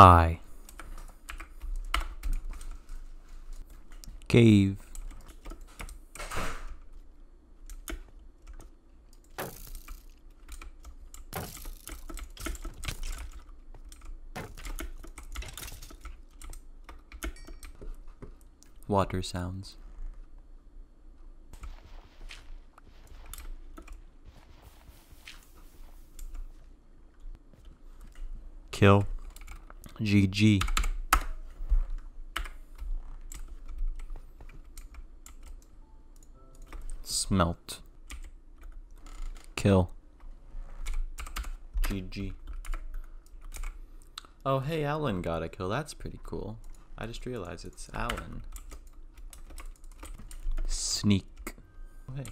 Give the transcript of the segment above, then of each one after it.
High. Cave. Water sounds. Kill. GG. Smelt. Kill. GG. Oh, hey, Alan got a kill. That's pretty cool. I just realized it's Alan. Sneak. Oh, hey.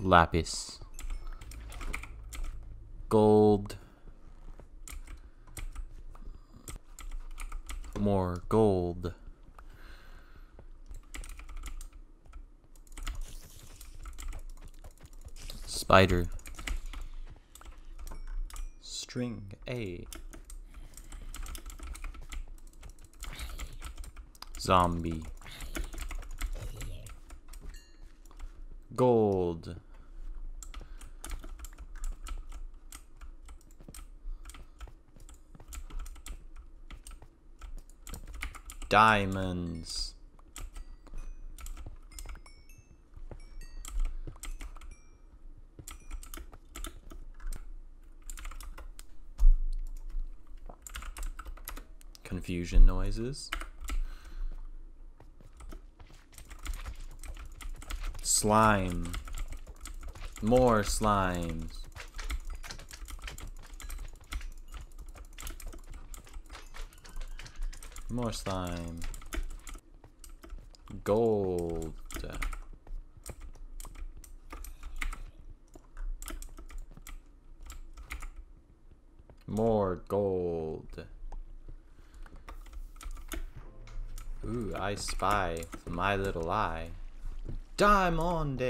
Lapis. Gold. More gold. Spider. String A. Zombie. Gold. Diamonds. Confusion noises. Slime. More slimes. More slime. Gold. More gold. Ooh, I spy my little eye. Diamond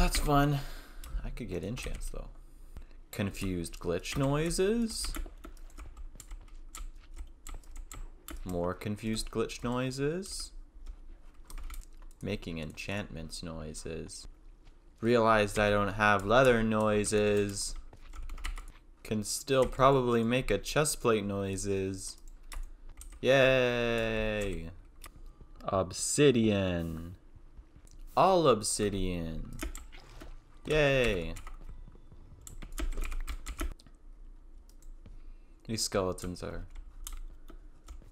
That's fun. I could get enchants though. Confused glitch noises. More confused glitch noises. Making enchantments noises. Realized I don't have leather noises. Can still probably make a chestplate noises. Yay! Obsidian. All obsidian. Yay! These skeletons are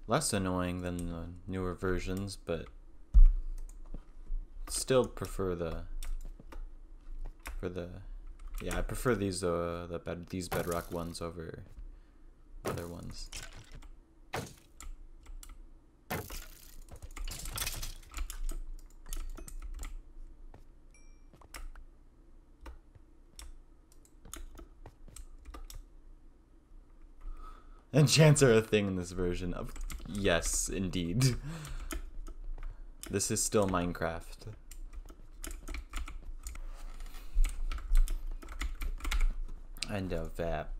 less annoying than the newer versions, but still prefer the for the yeah I prefer these uh the bed these bedrock ones over other ones. Enchants are a thing in this version of yes, indeed. This is still Minecraft. End of VAP.